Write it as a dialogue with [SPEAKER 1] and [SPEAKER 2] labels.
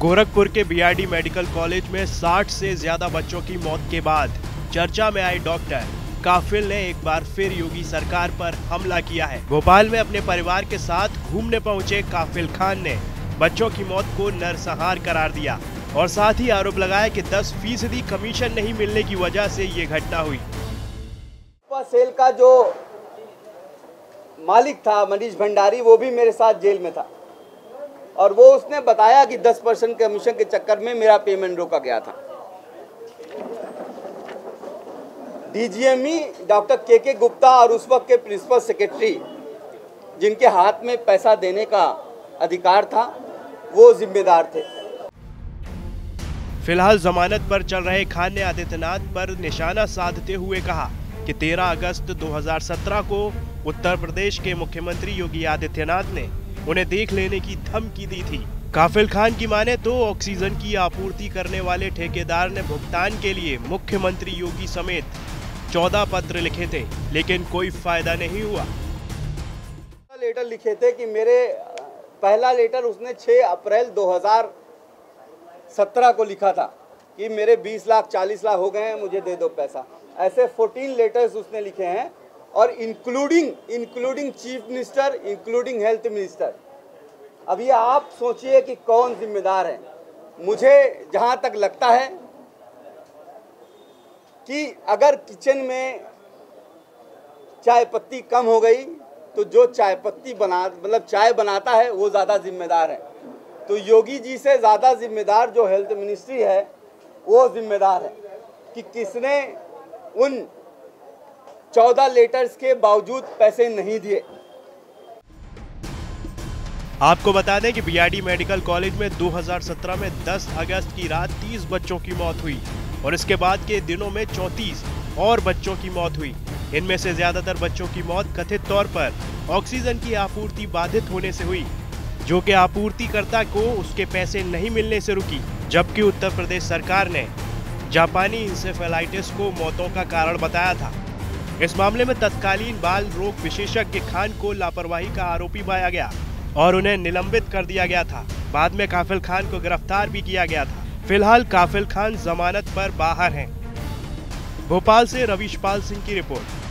[SPEAKER 1] गोरखपुर के BRD medical college में 60 से ज़्यादा बच्चों की मौत के बाद चर्चा में आए डॉक्टर। काफिल ने एक बार फिर योगी सरकार पर हमला किया है। भोपाल में अपने परिवार के साथ घूमने पहुँचे काफिल खान ने। बच्चों की मौत को नरसंहार करार दिया और साथ ही आरोप लगाया कि 10 फ़ीसदी कमीशन नहीं मिलने की वजह से ये घटना हुई।
[SPEAKER 2] सेल का जो मालिक था मनीष भंडारी, वो भी मेरे साथ जेल में था। और वो उसने बताया कि 10 परसेंट कमीशन के चक्कर में मेरा पेमेंट रोका गया था। डीजीएमई डॉक्टर के के गुप्ता और उस वक्त के प्रिंसिपल सेक्रेटरी जिनके हाथ में पैसा देने का अधिकार था, वो जिम्मेदार थे।
[SPEAKER 1] फ़िलहाल जमानत पर चल रहे खान ने आदित्यनाथ पर निशाना साधते हुए कहा कि 13 अगस्त 2017 को उत्तर प्रदेश के मुख्यमंत्री योगी आदित्यनाथ ने उन्हें देख लेने की धमकी दी थी। काफिल खान की माने तो ऑक्सीजन की आपूर्ति करने वाले ठेकेदार ने भुगतान के लिए मुख्यमंत्री योगी समेत 14 पत्र लिखे थे, लेकिन कोई फ़ायदा नहीं हुआ।
[SPEAKER 2] लेटर लिखे थे कि मेरे, पहला लेटर उसने 6 अप्रैल 2017 को लिखा था कि मेरे 20 लाख 40 लाख हो गए हैं, मुझे दे दो पैसा। ऐसे 14 लेटर्स उसने लिखे हैं और including including chief minister including health minister अब ये आप सोचिए कि कौन जिम्मेदार है। मुझे जहाँ तक लगता है कि अगर किचन में चाय पत्ती कम हो गई तो जो चाय पत्ती बना मतलब चाय बनाता है, वो ज़्यादा जिम्मेदार है। तो योगी जी से ज़्यादा जिम्मेदार जो हेल्थ मिनिस्ट्री है, वो जिम्मेदार है कि किसने उन चौदह लेटर्स के बावजूद पैसे नहीं दिए।
[SPEAKER 1] आपको बता दें कि बीआरडी मेडिकल कॉलेज में 2017 में 10 अगस्त की रात 30 बच्चों की मौत हुई और इसके बाद के दिनों में 34 और बच्चों की मौत हुई। इनमें से ज़्यादातर बच्चों की मौत कथित तौर पर ऑक्सीजन की आपूर्ति बाधित होने से हुई। जो कि आपूर्तिकर्ता को उसके पैसे नहीं मिलने से रुकी, जबकि उत्तर प्रदेश सरकार ने जापानी इंसेफेलाइटिस को मौतों का कारण बताया था। इस मामले में तत्कालीन बाल रोग विशेषज्ञ खान को लापरवाही का आरोपी पाया गया और उन्हें निलंबित कर दिया गया था। बाद में काफिल खान को गिरफ़्तार भी किया गया था। फ़िलहाल काफिल खान जमानत पर बाहर हैं। भोपाल से रविश पाल सिंह की रिपोर्ट।